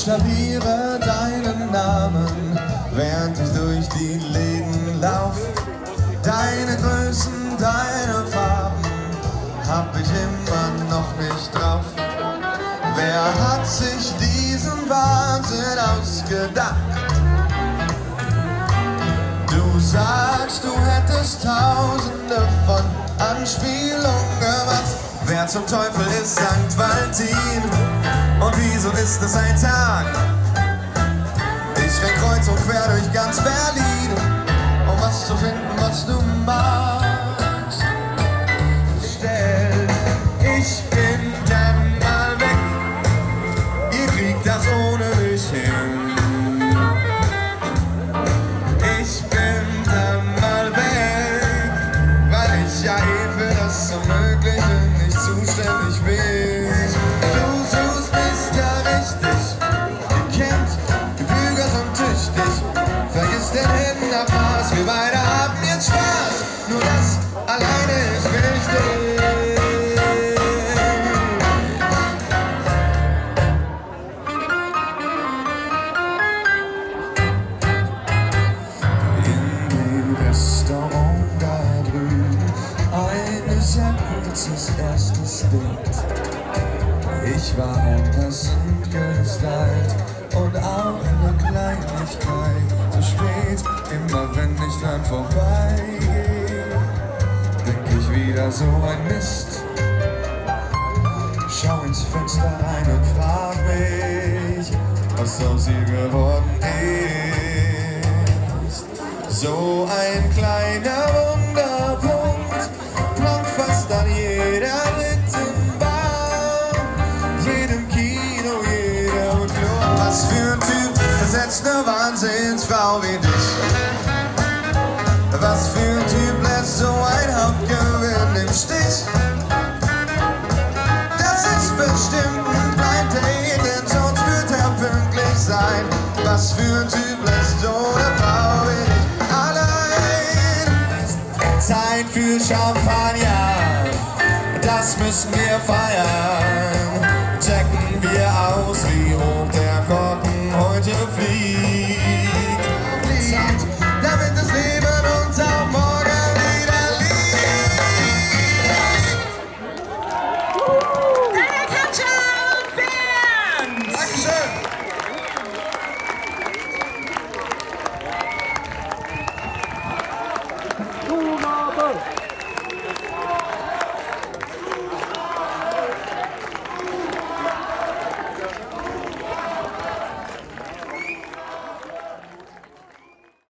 buchstabiere deinen Namen, während ich durch die Läden lauf. Deine Größen, deine Farben hab ich immer noch nicht drauf. Wer hat sich diesen Wahnsinn ausgedacht? Du sagst, du hättest tausende von Anspielungen gemacht. Wer zum Teufel ist St. Valentin? Und wieso ist es ein Tag? Ich renn kreuz und quer durch ganz Berlin, um was zu finden, was du magst. Stell, ich bin dann mal weg. Ihr kriegt das ohne mich hin. Ich bin dann mal weg, weil ich ja eh für das Unmögliche beide haben jetzt Spaß. Nur das alleine ist wichtig. In dem Restaurant da drüben eine sehr kurzes erstes Date. Ich war unpassend gestylt Ich dran vorbeigehe, denk ich wieder so ein Mist. Schau ins Fenster rein und frag mich, was aus ihr geworden ist. So ein kleiner Wunderpunkt prangt fast an jeder dritten Bar, jedem Kino, jeder Klo. Was für ein Typ versetzt eine Wahnsinnsfrau wie dich? Was für ein Typ lässt so ein Hauptgewinn im Stich? Das ist bestimmt ein Blind Date, denn sonst wird er pünktlich sein. Was für ein Typ lässt so eine Frau dich allein? Zeit für Champagner, das müssen wir feiern. Checken wir aus, wie hoch der Korken heute fliegt.